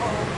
Uh-oh.